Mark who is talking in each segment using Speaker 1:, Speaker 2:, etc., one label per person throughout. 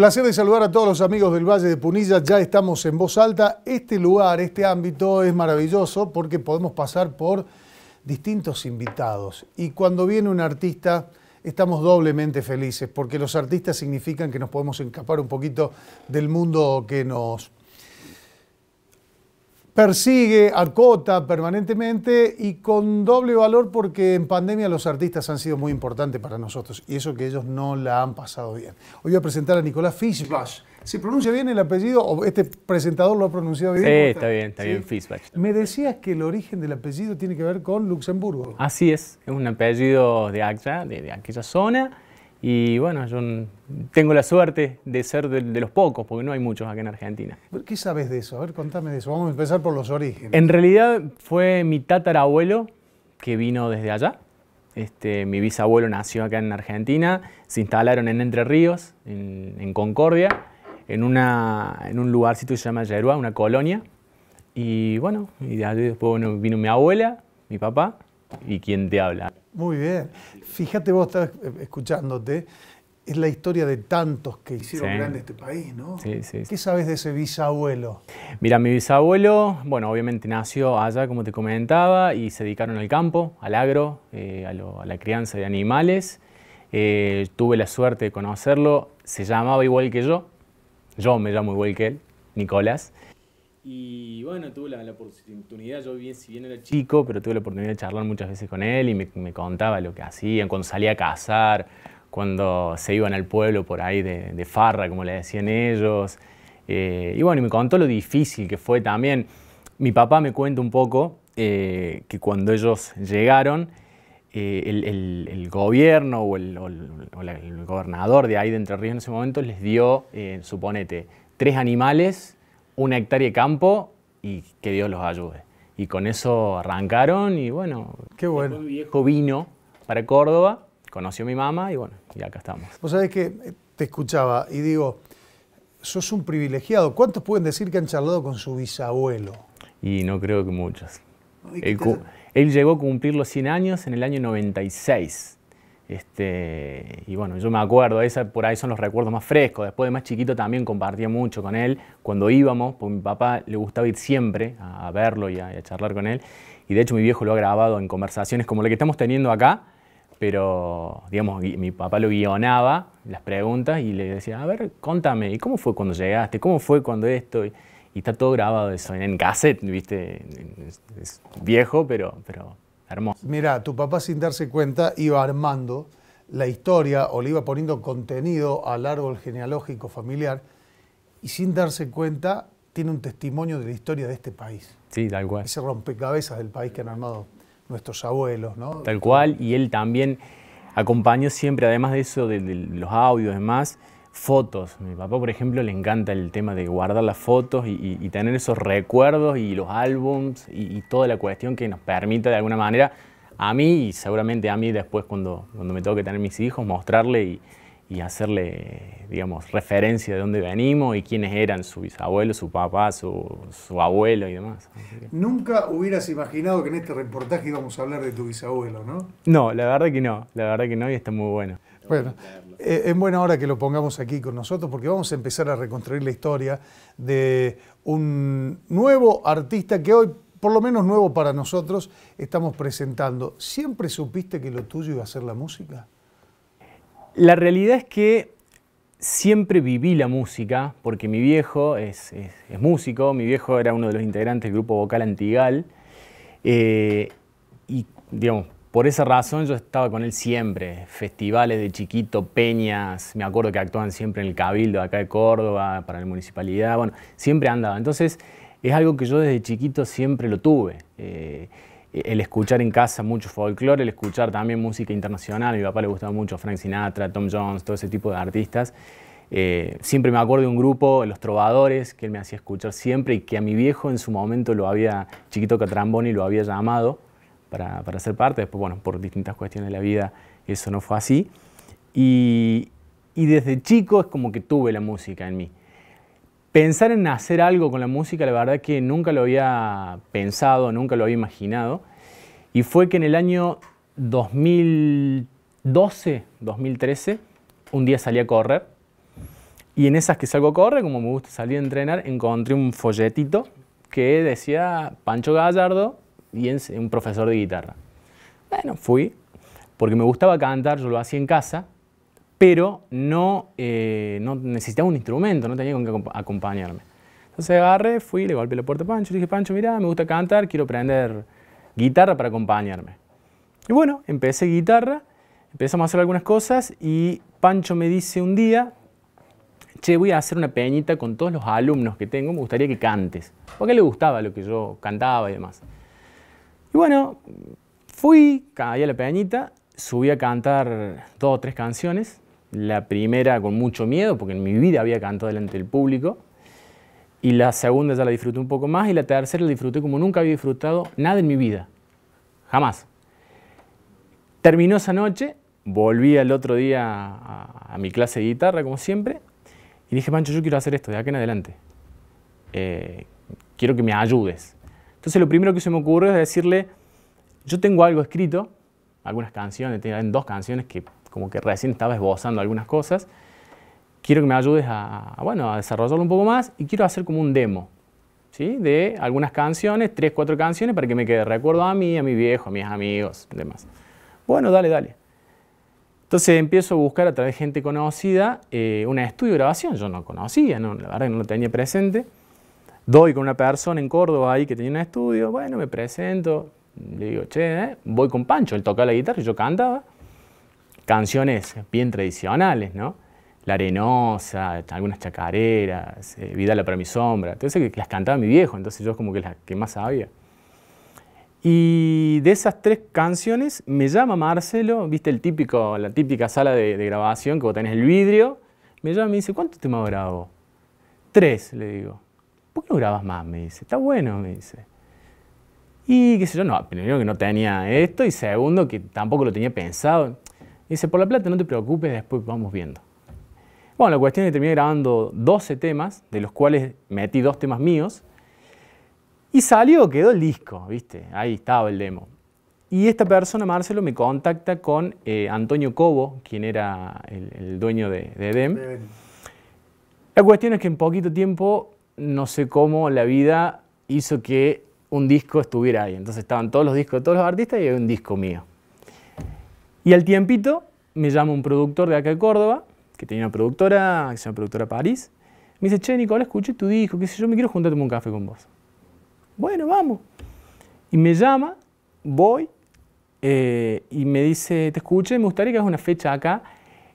Speaker 1: Placer de saludar a todos los amigos del Valle de Punilla. Ya estamos en voz alta. Este lugar, este ámbito es maravilloso porque podemos pasar por distintos invitados. Y cuando viene un artista, estamos doblemente felices porque los artistas significan que nos podemos escapar un poquito del mundo que nos persigue, acota permanentemente y con doble valor porque en pandemia los artistas han sido muy importantes para nosotros y eso que ellos no la han pasado bien. Hoy voy a presentar a Nicolás Fischbach. ¿Se pronuncia bien el apellido o este presentador lo ha pronunciado bien?
Speaker 2: Sí, está bien, está bien, Fischbach.
Speaker 1: Me decías que el origen del apellido tiene que ver con Luxemburgo.
Speaker 2: Así es, es un apellido de allá, de aquella zona y bueno, yo tengo la suerte de ser de, los pocos, porque no hay muchos acá en Argentina.
Speaker 1: ¿Qué sabes de eso? A ver, contame de eso. Vamos a empezar por los orígenes.
Speaker 2: En realidad fue mi tatarabuelo que vino desde allá. Este, mi bisabuelo nació acá en Argentina, se instalaron en Entre Ríos, en, Concordia, en, una, en un lugarcito que se llama Yerua, una colonia. Y bueno, y de allí después vino mi abuela, mi papá y quien te habla.
Speaker 1: Muy bien. Fíjate, vos estás escuchándote, es la historia de tantos que hicieron grande este país, ¿no?
Speaker 2: Sí, sí,
Speaker 1: ¿Qué sabes de ese bisabuelo?
Speaker 2: Mira, mi bisabuelo, bueno, obviamente nació allá, como te comentaba, y se dedicaron al campo, al agro, eh, a, la crianza de animales. Eh, tuve la suerte de conocerlo, se llamaba igual que yo, yo me llamo igual que él, Nicolás. Y bueno, tuve la, oportunidad, yo bien, si bien era chico, pero tuve la oportunidad de charlar muchas veces con él y me, contaba lo que hacían, cuando salía a cazar, cuando se iban al pueblo por ahí de, farra, como le decían ellos. Eh, y bueno, y me contó lo difícil que fue también. Mi papá me cuenta un poco eh, que cuando ellos llegaron, eh, el, gobierno o, el, gobernador de ahí de Entre Ríos en ese momento les dio, suponete, tres animales una hectárea de campo y que Dios los ayude. Y con eso arrancaron y bueno,
Speaker 1: Qué bueno.
Speaker 2: mi viejo vino para Córdoba, conoció a mi mamá y bueno, y acá estamos.
Speaker 1: Vos sabés que eh, te escuchaba y digo, sos un privilegiado. ¿Cuántos pueden decir que han charlado con su bisabuelo?
Speaker 2: Y no creo que muchos. Él, él, llegó a cumplir los 100 años en el año 96. Este, y bueno, yo me acuerdo, esa, por ahí son los recuerdos más frescos. Después de más chiquito también compartía mucho con él cuando íbamos, porque mi papá le gustaba ir siempre a, verlo y a, charlar con él. Y de hecho mi viejo lo ha grabado en conversaciones como la que estamos teniendo acá, pero digamos, mi papá lo guionaba, las preguntas, y le decía, a ver, contame, ¿y cómo fue cuando llegaste? ¿Cómo fue cuando esto? Y, está todo grabado eso, en cassette, ¿viste? Es, viejo, pero, pero Hermoso.
Speaker 1: Mira, tu papá sin darse cuenta iba armando la historia o le iba poniendo contenido al árbol genealógico familiar y sin darse cuenta tiene un testimonio de la historia de este país.
Speaker 2: Sí, tal cual.
Speaker 1: Ese rompecabezas del país que han armado nuestros abuelos, ¿no?
Speaker 2: Tal cual, y él también acompañó siempre, además de eso, de, de los audios y demás, fotos. mi papá, por ejemplo, le encanta el tema de guardar las fotos y, tener esos recuerdos y los álbums y, toda la cuestión que nos permite de alguna manera a mí y seguramente a mí después cuando, cuando me toque tener mis hijos, mostrarle y, hacerle, digamos, referencia de dónde venimos y quiénes eran su bisabuelo, su papá, su, su abuelo y demás.
Speaker 1: Nunca hubieras imaginado que en este reportaje íbamos a hablar de tu bisabuelo, ¿no?
Speaker 2: No, la verdad que no, la verdad que no y está muy bueno.
Speaker 1: Bueno, eh, es buena hora que lo pongamos aquí con nosotros porque vamos a empezar a reconstruir la historia de un nuevo artista que hoy, por lo menos nuevo para nosotros, estamos presentando. ¿Siempre supiste que lo tuyo iba a ser la música?
Speaker 2: La realidad es que siempre viví la música porque mi viejo es, músico, mi viejo era uno de los integrantes del grupo vocal Antigal eh, y digamos, por esa razón yo estaba con él siempre, festivales de chiquito, peñas, me acuerdo que actuaban siempre en el Cabildo acá de Córdoba, para la municipalidad, bueno, siempre andaba. Entonces es algo que yo desde chiquito siempre lo tuve. Eh, el escuchar en casa mucho folclore, el escuchar también música internacional, a mi papá le gustaba mucho Frank Sinatra, Tom Jones, todo ese tipo de artistas. Eh, siempre me acuerdo de un grupo, Los Trovadores, que él me hacía escuchar siempre y que a mi viejo en su momento lo había, chiquito Catramboni, lo había llamado para, para, ser parte. Después, bueno, por distintas cuestiones de la vida eso no fue así. Y, y desde chico es como que tuve la música en mí. Pensar en hacer algo con la música, la verdad que nunca lo había pensado, nunca lo había imaginado. Y fue que en el año 2012, 2013, un día salí a correr Y en esas que salgo a correr, como me gusta salir a entrenar, encontré un folletito que decía Pancho Gallardo y un profesor de guitarra. Bueno, fui, porque me gustaba cantar, yo lo hacía en casa, pero no, eh, no necesitaba un instrumento, no tenía con qué acompañarme. Entonces agarré, fui, le golpeé la puerta a Pancho, le dije, Pancho, mira, me gusta cantar, quiero aprender guitarra para acompañarme. Y bueno, empecé guitarra, empezamos a hacer algunas cosas y Pancho me dice un día, che, voy a hacer una peñita con todos los alumnos que tengo, me gustaría que cantes. Porque a él le gustaba lo que yo cantaba y demás. Y bueno, fui, caí a la peñita, subí a cantar dos o tres canciones. La primera con mucho miedo, porque en mi vida había cantado delante del público. Y la segunda ya la disfruté un poco más. Y la tercera la disfruté como nunca había disfrutado nada en mi vida. Jamás. Terminó esa noche, volví al otro día a, mi clase de guitarra, como siempre, y dije, Pancho, yo quiero hacer esto de acá en adelante. Eh, quiero que me ayudes. Entonces lo primero que se me ocurrió es decirle, yo tengo algo escrito, algunas canciones, tengo dos canciones que como que recién estaba esbozando algunas cosas. Quiero que me ayudes a, bueno, a desarrollarlo un poco más y quiero hacer como un demo ¿sí? de algunas canciones, tres, cuatro canciones para que me quede recuerdo a mí, a mi viejo, a mis amigos, demás. Bueno, dale, dale. Entonces empiezo a buscar a través de gente conocida eh, un estudio de grabación. Yo no conocía, no, la verdad que no lo tenía presente. Doy con una persona en Córdoba ahí que tenía un estudio. Bueno, me presento. Le digo, che, eh, voy con Pancho. Él tocaba la guitarra y yo cantaba. Canciones bien tradicionales, ¿no? La Arenosa, algunas chacareras, eh, para mi sombra. Entonces las cantaba mi viejo, entonces yo como que las que más sabía. Y de esas tres canciones me llama Marcelo, viste el típico, la típica sala de, grabación que vos tenés el vidrio, me llama y me dice, ¿cuántos temas grabo? Tres, le digo. ¿Por qué no grabas más? Me dice, está bueno, me dice. Y qué sé yo, no, primero que no tenía esto y segundo que tampoco lo tenía pensado. dice, por la plata no te preocupes, después vamos viendo. Bueno, la cuestión es que terminé grabando 12 temas, de los cuales metí dos temas míos, y salió, quedó el disco, ¿viste? Ahí estaba el demo. Y esta persona, Marcelo, me contacta con eh, Antonio Cobo, quien era el, dueño de, de EDEM. La cuestión es que en poquito tiempo, no sé cómo, la vida hizo que un disco estuviera ahí. Entonces estaban todos los discos de todos los artistas y había un disco mío. Y al tiempito me llama un productor de acá de Córdoba, que tenía una productora, que se llama Productora París. Me dice, che, Nicolás, escuché tu disco, qué sé yo, me quiero juntarme un café con vos. Bueno, vamos. Y me llama, voy eh, y me dice, te escuché, me gustaría que hagas una fecha acá.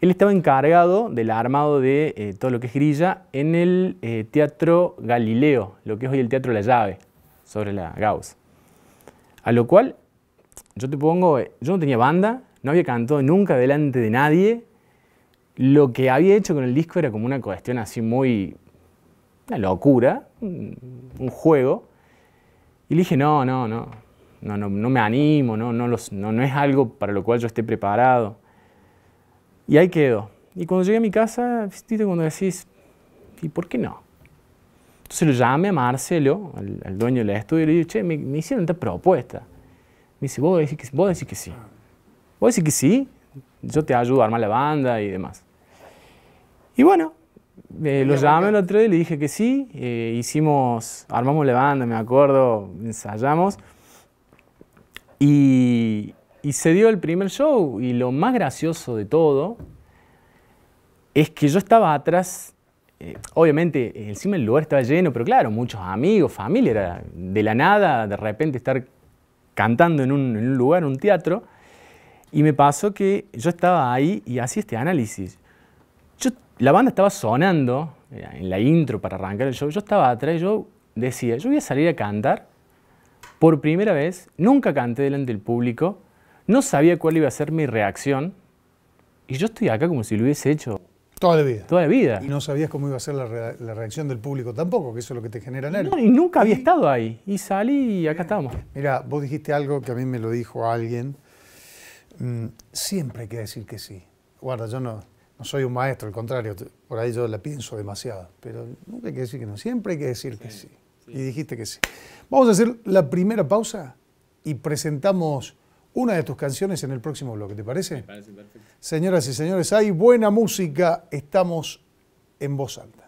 Speaker 2: Él estaba encargado del armado de eh, todo lo que es grilla en el eh, Teatro Galileo, lo que es hoy el Teatro La Llave, sobre la Gauss. A lo cual, yo te pongo, yo no tenía banda, no había cantado nunca delante de nadie. Lo que había hecho con el disco era como una cuestión así muy, una locura, un juego. Y le dije, no, no, no, no, no, me animo, no, no, no, no es algo para lo cual yo esté preparado. Y ahí quedó. Y cuando llegué a mi casa, ¿viste? cuando decís, ¿y por qué no? Entonces lo llamé a Marcelo, al, dueño del estudio, y le dije, che, me, hicieron esta propuesta. Me dice, ¿Vos decís, que, vos decís que sí. Vos decís que sí, yo te ayudo a armar la banda y demás. Y bueno, eh, lo llamé el otro día y le dije que sí. Eh, hicimos, armamos la banda, me acuerdo, ensayamos. Y, se dio el primer show. Y lo más gracioso de todo es que yo estaba atrás. Eh, obviamente, encima el lugar estaba lleno, pero claro, muchos amigos, familia. Era de la nada, de repente estar cantando en un, lugar, un teatro. Y me pasó que yo estaba ahí y hacía este análisis la banda estaba sonando eh, en la intro para arrancar el show. Yo estaba atrás y yo decía, yo voy a salir a cantar por primera vez. Nunca canté delante del público. No sabía cuál iba a ser mi reacción. Y yo estoy acá como si lo hubiese hecho
Speaker 1: Toda la vida.
Speaker 2: Toda la vida.
Speaker 1: Y no sabías cómo iba a ser la, reacción del público tampoco, que eso es lo que te genera nervios.
Speaker 2: No, y nunca había estado ahí. Y salí y acá estamos.
Speaker 1: Mira, vos dijiste algo que a mí me lo dijo alguien. Mm, siempre hay que decir que sí. Guarda, yo no, no soy un maestro, al contrario, por ahí yo la pienso demasiado, pero nunca hay que decir que no, siempre hay que decir que sí. Y dijiste que sí. Vamos a hacer la primera pausa y presentamos una de tus canciones en el próximo bloque, ¿te parece? Me parece perfecto. Señoras y señores, hay buena música, estamos en voz alta.